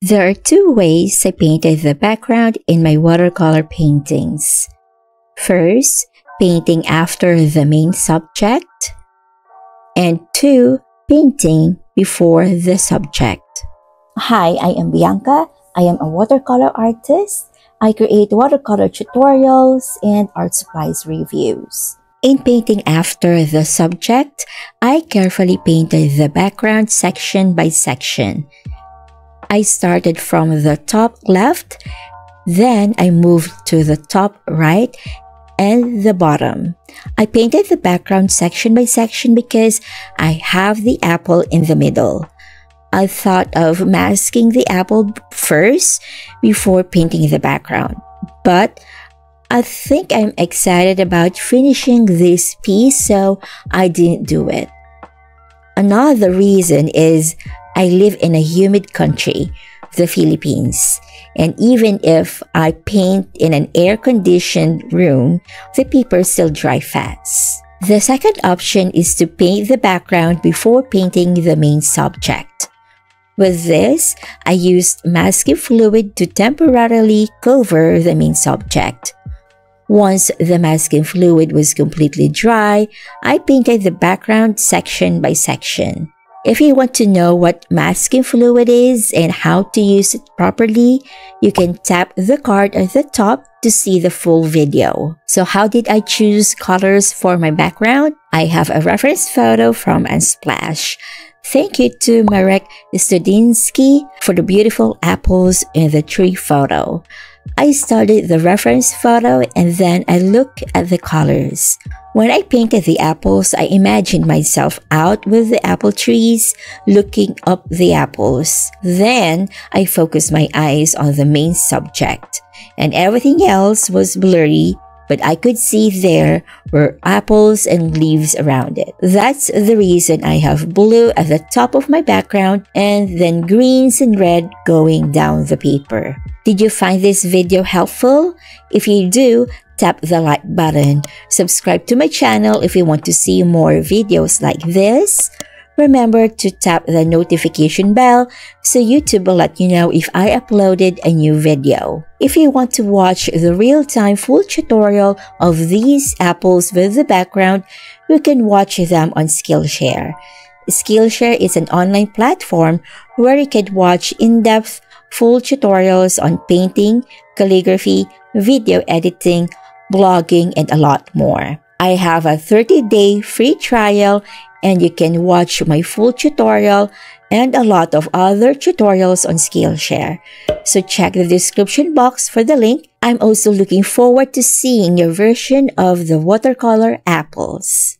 There are two ways I painted the background in my watercolor paintings. First, painting after the main subject, and two, painting before the subject. Hi, I am Bianca. I am a watercolor artist. I create watercolor tutorials and art supplies reviews. In painting after the subject, I carefully painted the background section by section I started from the top left, then I moved to the top right and the bottom. I painted the background section by section because I have the apple in the middle. I thought of masking the apple first before painting the background, but I think I'm excited about finishing this piece, so I didn't do it. Another reason is I live in a humid country, the Philippines. And even if I paint in an air conditioned room, the paper still dry fast. The second option is to paint the background before painting the main subject. With this, I used masking fluid to temporarily cover the main subject. Once the masking fluid was completely dry, I painted the background section by section. If you want to know what masking fluid is and how to use it properly, you can tap the card at the top to see the full video. So how did I choose colors for my background? I have a reference photo from Unsplash. Thank you to Marek Studzinski for the beautiful apples in the tree photo. I started the reference photo and then I looked at the colors. When I painted the apples, I imagined myself out with the apple trees, looking up the apples. Then I focused my eyes on the main subject, and everything else was blurry but I could see there were apples and leaves around it. That's the reason I have blue at the top of my background and then greens and red going down the paper. Did you find this video helpful? If you do, tap the like button. Subscribe to my channel if you want to see more videos like this. Remember to tap the notification bell so YouTube will let you know if I uploaded a new video. If you want to watch the real-time full tutorial of these apples with the background, you can watch them on Skillshare. Skillshare is an online platform where you can watch in-depth full tutorials on painting, calligraphy, video editing, blogging, and a lot more. I have a 30-day free trial and you can watch my full tutorial and a lot of other tutorials on Skillshare. So check the description box for the link. I'm also looking forward to seeing your version of the watercolor apples.